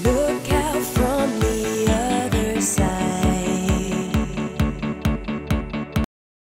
Look out from the other side.